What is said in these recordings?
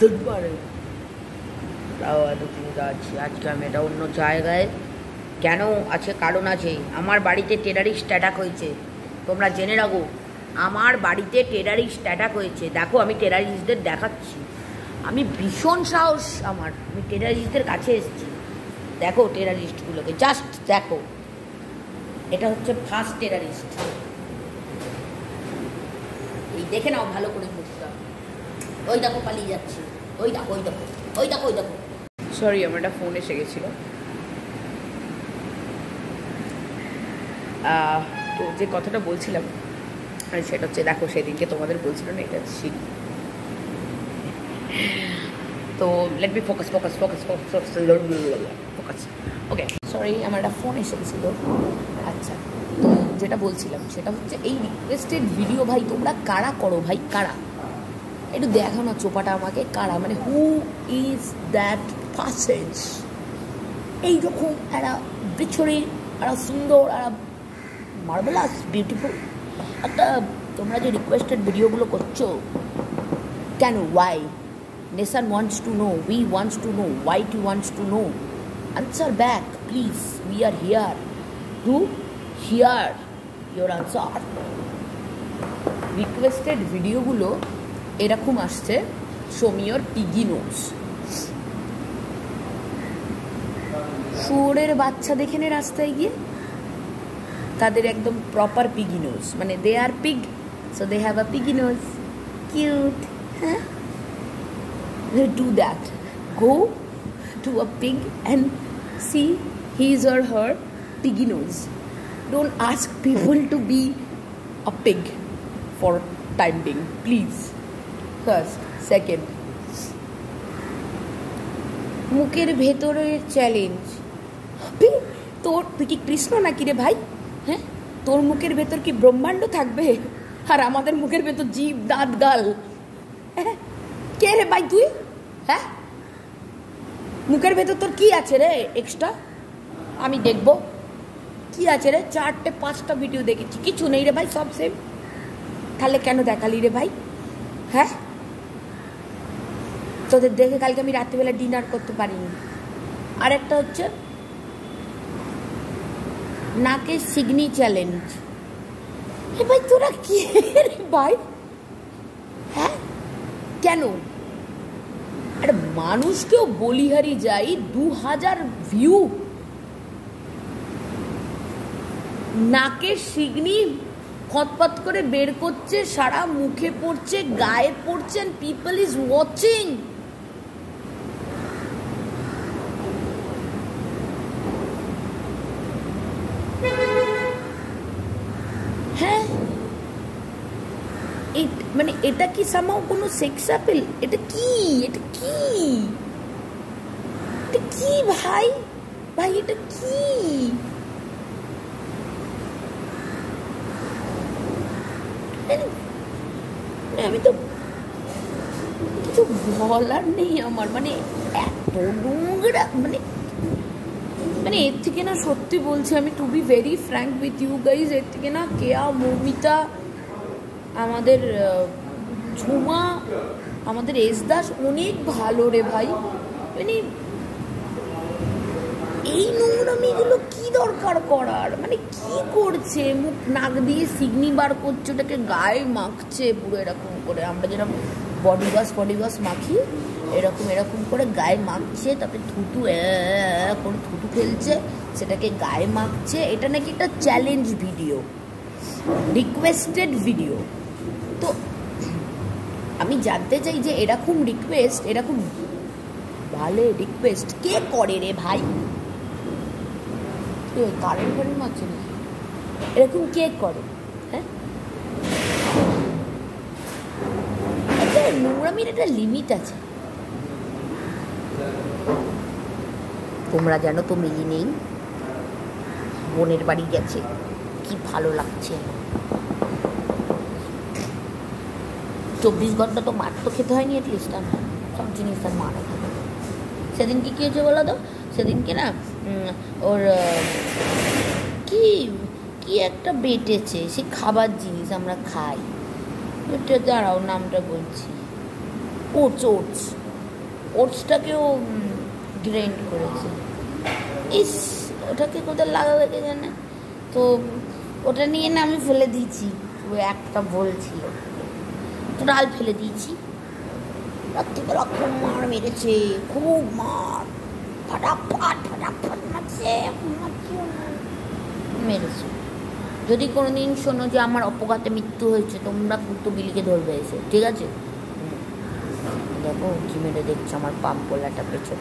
পারে তাও এতদিন যাচ্ছি আজকে আমি এটা অন্য জায়গায়। কেন? আছে কারণ আছে। আমার বাড়িতে টেরারিস্ট অ্যাটাক হয়েছে। তোমরা জেনে রাখো, আমার বাড়িতে টেরারিস্ট অ্যাটাক হয়েছে। দেখো, আমি টেরারিস্টদের দেখাচ্ছি। আমি ভীষণ সাহস আমার। আমি টেরারিস্টদের কাছে এসেছি। দেখো টেরারিস্টগুলোকে জাস্ট দেখো। এটা হচ্ছে ফার্স্ট টেরারিস্ট এই দেখে নাও, ভালো করে মুখটা ওই দেখো পালিয়ে যাচ্ছে। ওই দেখো ওই দেখো ওই দেখো ওই দেখো। সরি আমার একটা ফোন এসে গেছিল। তো যে কথাটা বলছিলাম সেটা হচ্ছে দেখো সেদিনকে তোমাদের বলছিল না এটা সিঁড়ি তো let be focus focus focus focus focus okay sorry আমার একটা ফোন এসে গেছিল। আচ্ছা তো যেটা বলছিলাম সেটা হচ্ছে এই রিকোয়েস্টেড ভিডিও ভাই তোমরা কারা করো ভাই কারা? একটু দেখো না চোপাটা আমাকে, কারা? মানে হু ইজ দ্যাট পাসেজ এইরকম একটা বিছড়ি একটা সুন্দর, একটা মার্বেলাস বিউটিফুল একটা তোমরা যে রিকোয়েস্টেড ভিডিওগুলো করছ, কেন? Why nation wants to know we wants to know why to wants to know answer back please we are here to hear your answer requested ভিডিওগুলো এরকম আসছে সোমিওর পিগি নোটস। শুয়োরের বাচ্চা দেখে নে রাস্তায় গিয়ে। তাদের একদম প্রপার পিগি নোজ মানে they are pig so they have a piggy nose cute হ্যাঁ? Do that go to a pig and see his or her piggy nose don't ask people to be a pig for being please first second মুখের ভেতরের challenge তোর, তুই কি কৃষ্ণ নাকি রে ভাই? হ্যাঁ? তোর মুখের ভেতর কি ব্রহ্মাণ্ড থাকবে? আর আমাদের মুখের ভেতর জীব, দাঁত, গাল। হ্যাঁ? কে রে ভাই তুই? হ্যাঁ? মুখের ভেতর তোর কি আছে রে এক্সট্রা আমি দেখব। কি আছে রে? চারটে, পাঁচটা ভিডিও দেখেছি। কিছু নেই রে ভাই, সব সেম তাহলে কেন দেখালি রে ভাই? হ্যাঁ? তোদের দেখে কালকে আমি রাত্রিবেলা ডিনার করতে পারিনি। আর একটা হচ্ছে নাকের সিগনি চ্যালেঞ্জ এ ভাই, তোরা কি? ভাই হ্যাঁ? কেন? আরে মানুষকেও বলিহারি যাই দু হাজার ভিউ নাকের সিগনি খতপত করে বের করছে, সারা মুখে পড়ছে, গায়ে পড়ছে পিপল ইজ ওয়াচিং হ্যাঁ। মানে এটা কি সামাও কোনো সেক্স অ্যাপেল এটা কি? এটা কি? এটা কি ভাই? ভাই, এটা কি? আমি তো কিছু বলার নেই আমার। মানে এত নোংরা মানে মানে এর থেকে না সত্যি বলছি, আমি to be very frank with you guys এর থেকে না কেয়া মৌমিতা আমাদের ঝুমা, আমাদের এস দাস অনেক ভালো রে ভাই। মানে এই নোংরামিগুলো কি দরকার করার? মানে কি করছে? মুখ নাক দিয়ে সিগনি বার করছে, ওটাকে গায়ে মাখছে পুরো এরকম করে। আমরা যেরকম বডি ওয়াশ বডি ওয়াশ মাখি এরকম এরকম করে গায়ে মাখছে তারপরে থুতু করে থুতু ফেলছে সেটাকে গায়ে মাখছে। এটা নাকি একটা চ্যালেঞ্জ ভিডিও রিকোয়েস্টেড ভিডিও তো আমি জানতে চাই যে এরকম রিকোয়েস্ট এরকম ভালো রিকোয়েস্ট কে করে রে ভাই? কারেন্ট ফারেন্ট মারছে না এরকম কে করে? হ্যাঁ? একটা নোংরামির একটা লিমিট আছে। তোমরা জানো তো মিলি নেই? বোনের বাড়ি গেছে। কি ভালো লাগছে। চব্বিশ ঘণ্টা তো মার তো খেতে হয়নি অ্যাটলিস্ট আমার সব জিনিস আর মারা সেদিন কি কী হয়েছে বলো তো? সেদিনকে না ওর কি কি একটা বেটেছে, সে খাবার জিনিস আমরা খাই। ওটা দাঁড়াও, নামটা বলছি। Oats oats. ওটসটাকেও গ্রেন্ড করেছে। ইস ওটাকে কোথায় লাগাবে কে জানে? তো ওটা নিয়ে না আমি ফেলে দিয়েছি পুরো একটা বলছিল তো ডাল ফেলে দিয়েছি। রাত্রিবেলা খুব মার মেরেছে খুব মার। ফাটাফাট ফাটাফাট মারছে মারছে, যদি কোনোদিন শোনো যে আমার অপঘাতে মৃত্যু হয়েছে তোমরা কিন্তু বিলিকে ধরবে এসে ঠিক আছে? দেখো কি মেরে দেখছ আমার পাপ গোলাটা পেছন।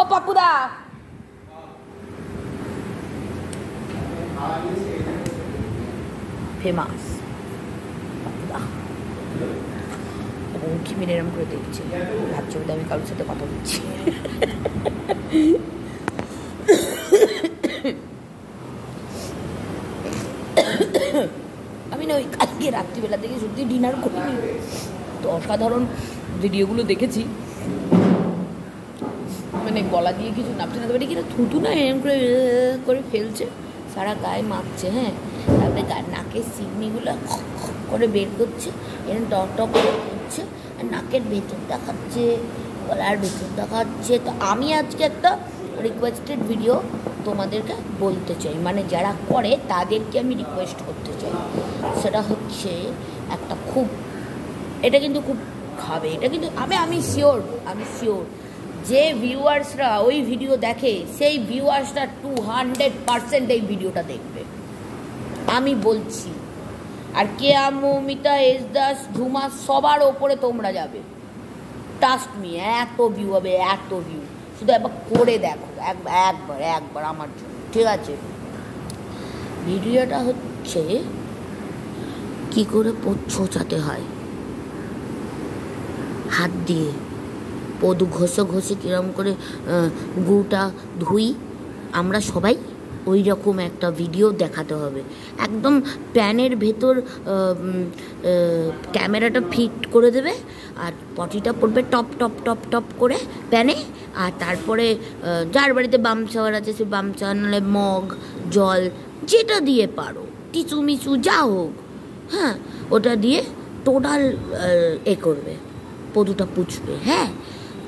ও পাপুদা! ফেমাস পাপুদা। এবং কি মেরে এরম করে দেখছি। ভাবছি আমি কারোর সাথে কথা বলছি। আমি না ওই কালকে রাত্রিবেলা থেকে সত্যি ডিনার করিনি। তো অসাধারণ ভিডিওগুলো দেখেছি। মানে গলা দিয়ে কিছু নাপছে না। তবে কিনা থুতু না এরম করে করে ফেলছে। সারা গায়ে মাখছে হ্যাঁ। তারপরে নাকের সিগনিগুলো করে বের করছে। এরকম টক টক করে করছে আর নাকের ভেতর দেখাচ্ছে গলার ভেতর দেখাচ্ছে তো আমি আজকে একটা রিকোয়েস্টেড ভিডিও তোমাদেরকে বলতে চাই। মানে যারা করে, তাদেরকে আমি রিকোয়েস্ট করতে চাই। সেটা হচ্ছে একটা খুব, এটা কিন্তু খুব খাবে। এটা কিন্তু, আমি আমি শিওর আমি শিওর যে ভিউয়ার্সরা ওই ভিডিও দেখে, সেই ভিউয়ার্সরা টু হান্ড্রেড পারসেন্ট এই ভিডিওটা দেখবে। আমি বলছি, আর কেয়া মৌমিতা এস দাস ঝুমা, সবার ওপরে তোমরা যাবে। টাস্ট মি এত ভিউ হবে, এত ভিউ শুধু একবার করে দেখো একবার একবার একবার আমার জন্য, ঠিক আছে? ভিডিওটা হচ্ছে কি করে পোত ছোচাতে হয়? হাত দিয়ে পদু ঘষে ঘষে কিরম করে গুটা ধুই, আমরা সবাই ওই রকম একটা ভিডিও দেখাতে হবে। একদম প্যানের ভেতর ক্যামেরাটা ফিট করে দেবে আর পটিটা পড়বে টপ টপ টপ টপ করে প্যানে আর তারপরে যার বাড়িতে বাম চাওয়ার আছে সে বাম চাওয়া নাহলে মগ, জল, যেটা দিয়ে পারো, টিচু মিচু যা হোক হ্যাঁ ওটা দিয়ে টোটাল এ করবে, পদুটা পুছবে হ্যাঁ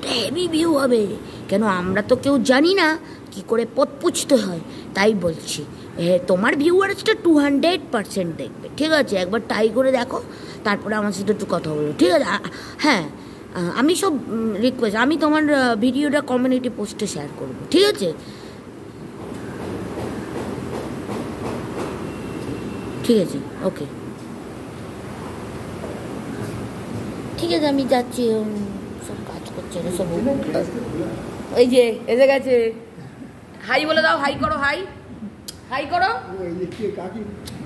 হেভি ভিউ হবে। কেন, আমরা তো কেউ জানি না কি করে পথ পুছতে হয়, তাই বলছি। তোমার ভিউয়ার্সটা টু হান্ড্রেড পার্সেন্ট দেখবে, ঠিক আছে? একবার ট্রাই করে দেখো, তারপরে আমার সাথে একটু কথা বলব ঠিক আছে? হ্যাঁ আমি সব রিকোয়েস্ট আমি তোমার ভিডিওটা কমিউনিটি পোস্টে শেয়ার করব ঠিক আছে? ঠিক আছে ওকে ঠিক আছে আমি যাচ্ছি সব কাজ করছে না সব ওই যে এসে গেছে। হাই বলে দাও হাই করো হাই হাই করো। এই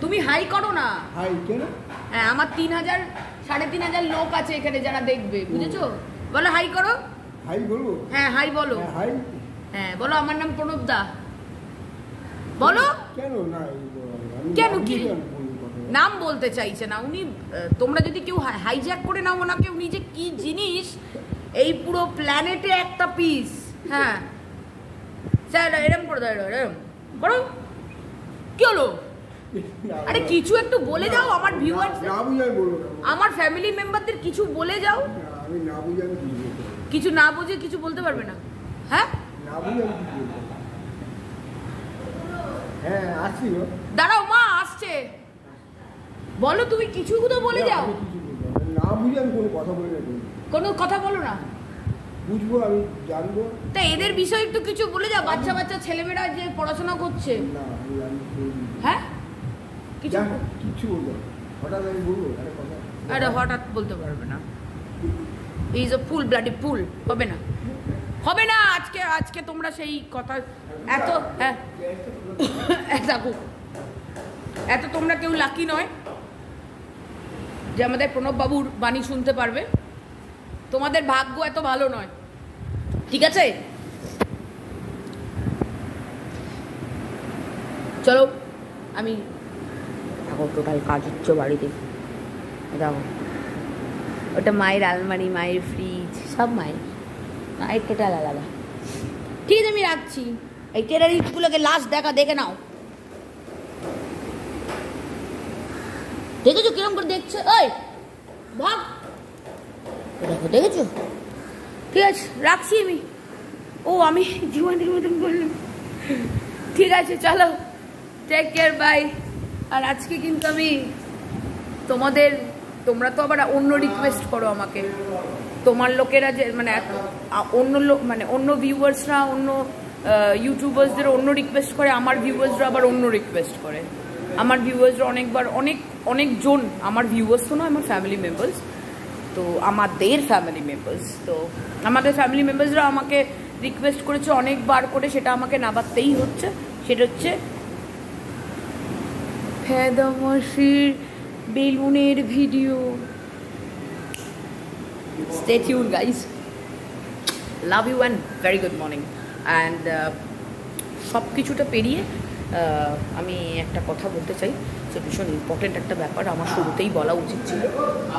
তুমি হাই করো না। হাই কেন? হ্যাঁ আমার তিন হাজার সাড়ে তিন হাজার লোক আছে এখানে যারা দেখবে বুঝেছ? বলো হাই করো। হাই হ্যাঁ হাই বলো। হ্যাঁ, হাই হ্যাঁ বলো আমার নাম প্রণব দা। বলো। কেন না বলো, কেন কি? নাম বলতে চাইছে না। উনি তোমরা যদি কেউ হাইজ্যাক করে নাও ওনাকে উনি যে কি জিনিস এই পুরো প্ল্যানেটে একটা পিস হ্যাঁ। স্যার এরম করে দাও এরম করো কি হলো? আরে কিছু একটু বলে যাও আমার ভিউয়ার্স না বুঝে আমি বলব না আমার ফ্যামিলি মেম্বারদের কিছু বলে যাও। আমি না বুঝে আমি কিছু না। কিছু না বুঝে কিছু বলতে পারবে না। হ্যাঁ? না বুঝে হ্যাঁ আসছি। দাঁড়াও মা আসছে। বলো তুমি কিছু তো বলে যাও। না। বুঝে আমি কোনো কথা বলে না। কোনো কথা বলো না। বুঝব আমি জানব। তা এদের বিষয়ে একটু কিছু বলে যাও। বাচ্চা বাচ্চা ছেলেমেয়েরা যে পড়াশোনা করছে। না আমি আমি না। হ্যাঁ? কিছু বলব হঠাৎ আমি বলব আরে হঠাৎ বলতে পারবে না। Is a full bloody fool হবে না। হবে না আজকে আজকে তোমরা সেই কথা এত হ্যাঁ। থাকুক এত তোমরা কেউ লাকি নয়। যে আমাদের প্রণব বাবুর বাণী শুনতে পারবে। তোমাদের ভাগ্য এত ভালো নয়। ঠিক আছে? চলো আমি এখন টোটাল কাজ হচ্ছে বাড়িতে। দেখো ওটা মায়ের আলমারি, মায়ের ফ্রিজ সব মায়ের। মায়ের টোটাল আলাদা। ঠিক আছে, আমি রাখছি। এই টেরারিস্টগুলোকে লাস্ট দেখা, দেখে নাও। দেখেছ কিরম করে দেখছ? ওই ভাগ। দেখো, দেখেছ? ঠিক আছে, রাখছি আমি। ও, আমি জীবনের মতন বললাম ঠিক আছে, চলো। টেক কেয়ার বাই আর আজকে কিন্তু আমি তোমাদের, তোমরা তো আবার অন্য রিকোয়েস্ট করো আমাকে। তোমার লোকেরা যে মানে অন্য লোক মানে অন্য ভিউয়ার্সরা অন্য ইউটিউবার্সদের অন্য রিকোয়েস্ট করে, আমার ভিউয়ার্সরা আবার অন্য রিকোয়েস্ট করে। আমার ভিউয়ার্সরা অনেকবার, অনেক, অনেকজন আমার ভিউয়ার্স তো নয়, আমার ফ্যামিলি মেম্বার্স তো আমাদের ফ্যামিলি মেম্বার্স তো আমাদের ফ্যামিলি মেম্বার্সরা আমাকে রিকোয়েস্ট করেছে অনেকবার করে, সেটা আমাকে নাবাতেই হচ্ছে। সেটা হচ্ছে ফেদামাসির বেলুনের video. Tune guys love you and very good morning and সব কিছুটা পেরিয়ে আমি একটা কথা বলতে চাই। যে ভীষণ ইম্পর্টেন্ট একটা ব্যাপার। আমার শুরুতেই বলা উচিত ছিল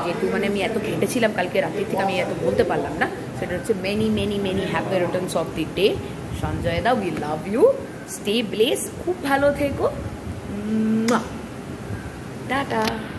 যেহেতু মানে আমি এত কেটেছিলাম কালকে রাত্রি থেকে, আমি এত বলতে পারলাম না। সেটা হচ্ছে many many many happy returns of the day Sanjay da we love you stay bless খুব ভালো থেকো। Dada.